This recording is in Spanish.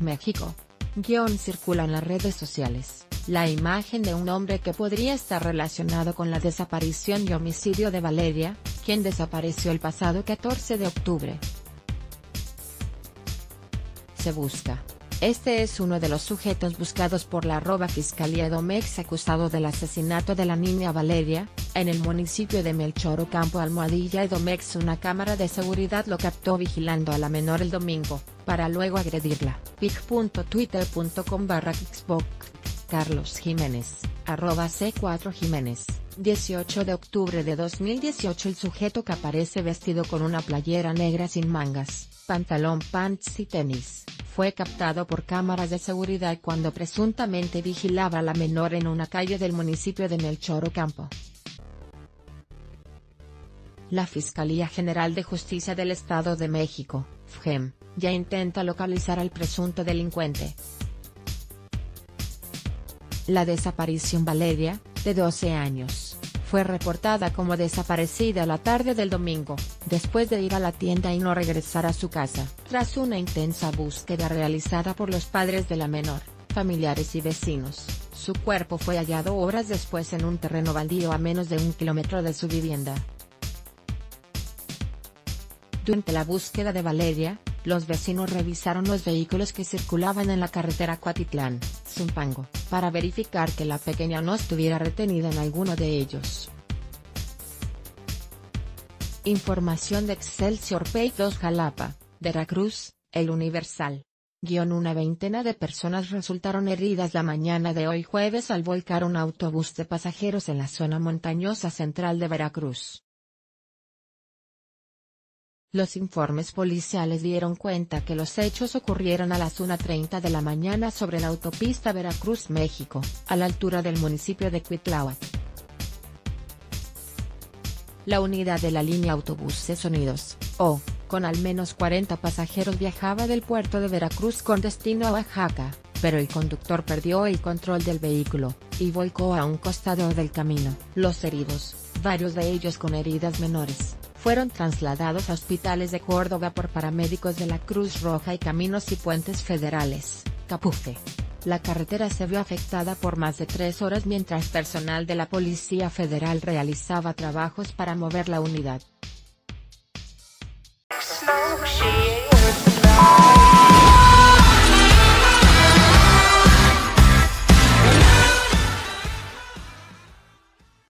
México. Guión circula en las redes sociales, la imagen de un hombre que podría estar relacionado con la desaparición y homicidio de Valeria, quien desapareció el pasado 14 de octubre. Se busca. Este es uno de los sujetos buscados por la arroba Fiscalía Domex acusado del asesinato de la niña Valeria, en el municipio de Melchor Ocampo Almohadilla y Domex una cámara de seguridad lo captó vigilando a la menor el domingo, para luego agredirla. pic.twitter.com barra Carlos Jiménez, arroba C4 Jiménez. 18 de octubre de 2018 el sujeto que aparece vestido con una playera negra sin mangas, pantalón pants y tenis, fue captado por cámaras de seguridad cuando presuntamente vigilaba a la menor en una calle del municipio de Melchor Ocampo. La Fiscalía General de Justicia del Estado de México, FGEM, ya intenta localizar al presunto delincuente. La desaparición Valeria, de 12 años fue reportada como desaparecida la tarde del domingo, después de ir a la tienda y no regresar a su casa. Tras una intensa búsqueda realizada por los padres de la menor, familiares y vecinos, su cuerpo fue hallado horas después en un terreno baldío a menos de un kilómetro de su vivienda. Durante la búsqueda de Valeria, los vecinos revisaron los vehículos que circulaban en la carretera Cuatitlán, Zumpango, para verificar que la pequeña no estuviera retenida en alguno de ellos. Información de Excelsior Pay 2 Jalapa, Veracruz, El Universal. Guión una veintena de personas resultaron heridas la mañana de hoy jueves al volcar un autobús de pasajeros en la zona montañosa central de Veracruz. Los informes policiales dieron cuenta que los hechos ocurrieron a las 1.30 de la mañana sobre la autopista Veracruz-México, a la altura del municipio de Cuitláhuac. La unidad de la línea Autobuses Unidos, o, con al menos 40 pasajeros viajaba del puerto de Veracruz con destino a Oaxaca, pero el conductor perdió el control del vehículo, y volcó a un costado del camino. Los heridos, varios de ellos con heridas menores, fueron trasladados a hospitales de Córdoba por paramédicos de la Cruz Roja y Caminos y Puentes Federales, Capufe. La carretera se vio afectada por más de tres horas mientras personal de la Policía Federal realizaba trabajos para mover la unidad.